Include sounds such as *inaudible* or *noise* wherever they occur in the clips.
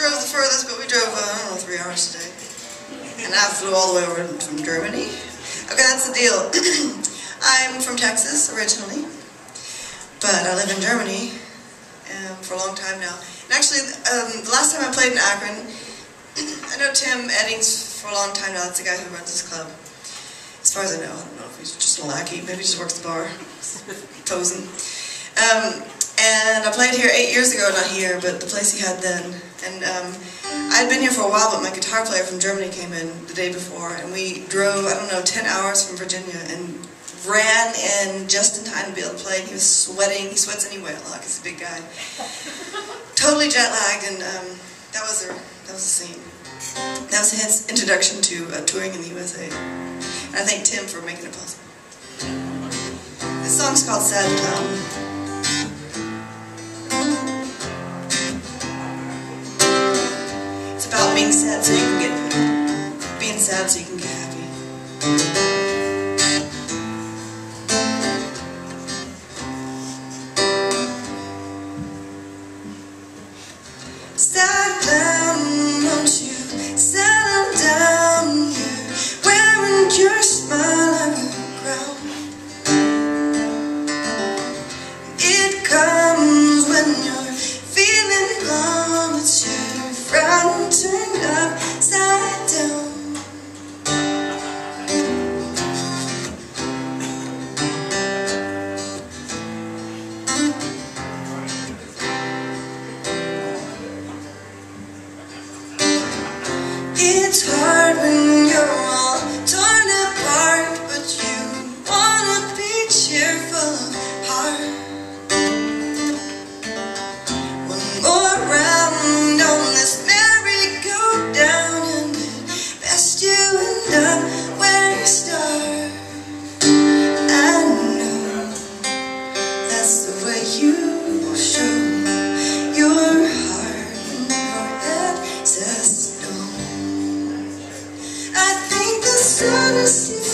drove the furthest, but we drove, uh, I don't know, three hours today. And I flew all the way over from Germany. Okay, that's the deal. *clears throat* I'm from Texas originally, but I live in Germany um, for a long time now. And actually, um, the last time I played in Akron, *clears throat* I know Tim Eddings for a long time now. That's the guy who runs this club. As far as I know, I don't know if he's just a lackey. Maybe he just works the bar, posing. Um, and I played here eight years ago, not here, but the place he had then. And um, I'd been here for a while, but my guitar player from Germany came in the day before, and we drove, I don't know, 10 hours from Virginia, and ran in just in time to be able to play. And he was sweating. He sweats anyway a lot because he's a big guy. *laughs* totally jet lagged, and um, that was the that was the scene. That was his introduction to uh, touring in the USA. And I thank Tim for making it possible. This song's called Sad Clown. So you can get happy. Sad It's hard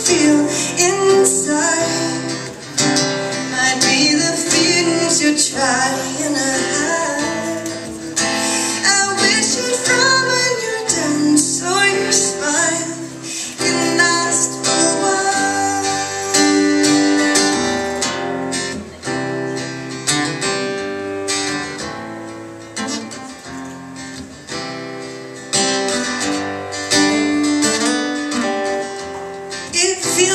sadness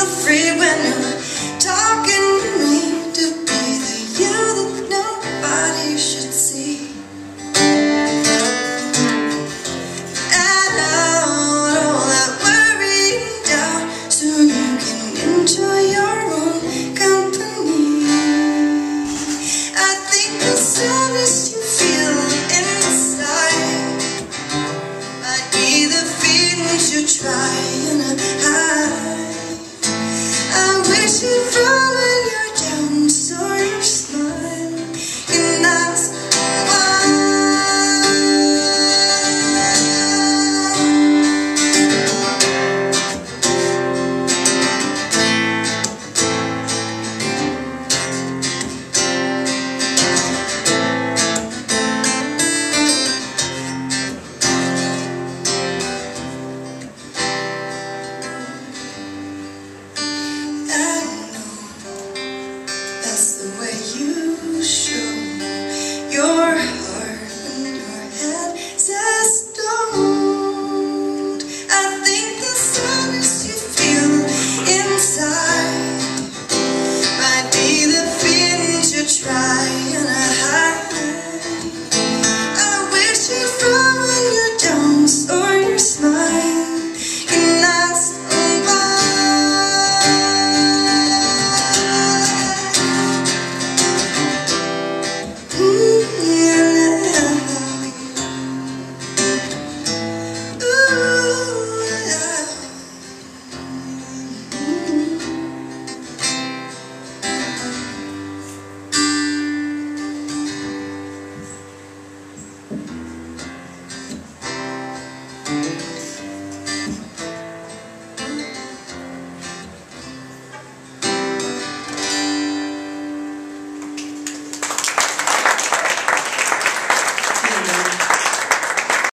feel free when you're talking to me to be the you that nobody should see. Out all that you can enjoy your own company. I think the you feel inside might be the feelings you try you.